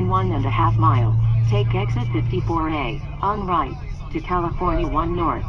In one and a half mile, take exit 54A, on right, to California 1 North.